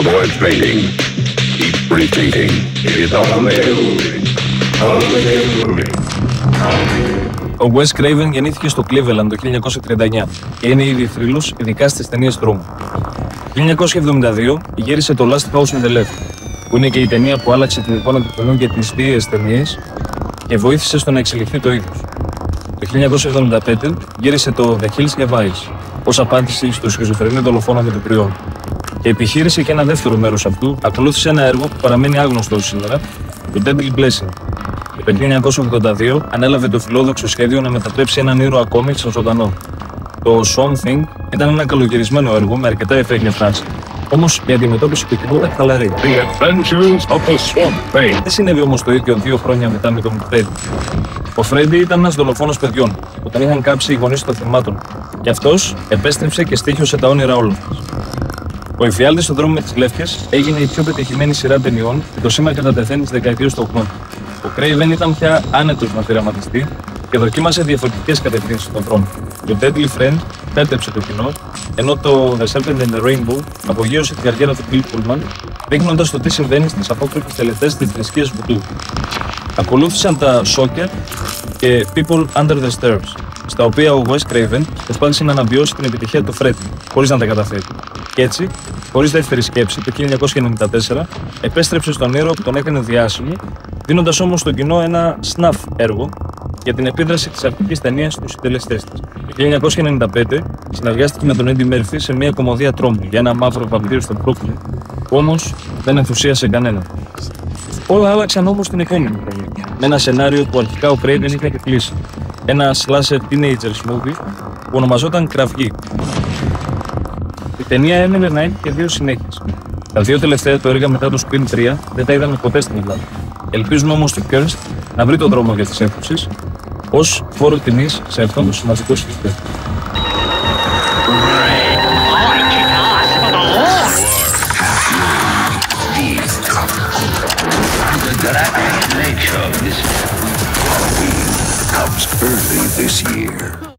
Avoid fading. Keep repeating. It is unbelievable. Unbelievable. Ο Wes Craven γεννήθηκε στο Cleveland το 1939 και είναι ήδη θρύλος, ειδικά στις ταινίες τρόμου. Το 1972 γύρισε το Last House on the Left, που είναι και η ταινία που άλλαξε την εικόνα του κοινού για τις βίαιες ταινίες και βοήθησε στο να εξελιχθεί το ίδιο. Το 1975 γύρισε το The Hills Have Eyes, ως απάντηση στο σχιζοφρενή δολοφόνο με το πριόν. Και επιχείρησε και ένα δεύτερο μέρος αυτού, ακολούθησε ένα έργο που παραμένει άγνωστο σήμερα, το Deadly Blessing, το 1982 ανέλαβε το φιλόδοξο σχέδιο να μετατρέψει έναν ήρωα ακόμη στο ζωντανό. Το Swan Thing ήταν ένα καλογυρισμένο έργο με αρκετά εφέγγια φράση. Όμως η αντιμετώπιση του κοινού ήταν χαλαρή. The Adventures of the Swamp Thing. Δεν συνέβη όμως το ίδιο δύο χρόνια μετά με τον Φρέντι. Ο Φρέντι ήταν ένας δολοφόνος παιδιών, που τον είχαν κάψει οι γονείς των θυμάτων. Και αυτός επέστρεψε και στήχιωσε τα όνειρά όλων μα. Ο Εφιάλτη στον δρόμο με τις Λεύκες έγινε η πιο πετυχημένη σειρά ταινιών και το σήμα κατά τεθέν τη δεκαετία του 80. Ο Craven ήταν πια άνετος να πειραματιστεί και δοκίμασε διαφορετικές κατευθύνσεις στον χρόνο. Το Deadly Friend πέτρεψε το κοινό, ενώ το The Serpent and the Rainbow απογείωσε την καριέρα του Bill Pullman, δείχνοντας το τι συμβαίνει στις απόκριτε τελετέ της θρησκείας βουτού. Ακολούθησαν τα Shocker και People Under the Stairs, στα οποία ο Wes Craven προσπάθησε να αναβιώσει την επιτυχία του Freddy, χωρίς να τα καταφέρει. Και έτσι, χωρίς δεύτερη σκέψη, το 1994 επέστρεψε στον ήρωα που τον έκανε διάσημο, δίνοντας όμως στον κοινό ένα snuff έργο για την επίδραση της αρχικής ταινίας στους συντελεστές της. Το 1995 συνεργάστηκε με τον Eddie Murphy σε μια κομμωδία τρόμου για ένα μαύρο βαμβίρο στο Brooklyn, που όμως δεν ενθουσίασε κανέναν. Όλα άλλαξαν όμως την επόμενη χρονιά. Με ένα σενάριο που αρχικά ο Craven είχε κλείσει. Ένα slasher teenagers movie που ονομαζόταν Κραυγή. Η ταινία έμεινε να έχει και δύο συνέχειες. Τα δύο τελευταία του έργα μετά το Scream 3 δεν τα είδαμε ποτέ στην Ελλάδα. Ελπίζουμε όμως το Curse να βρει τον δρόμο για τις αίθουσε ως φόρο τιμής σε αυτόν τον σημαντικό συστήμα. The dramatic nature of this movie comes early this year.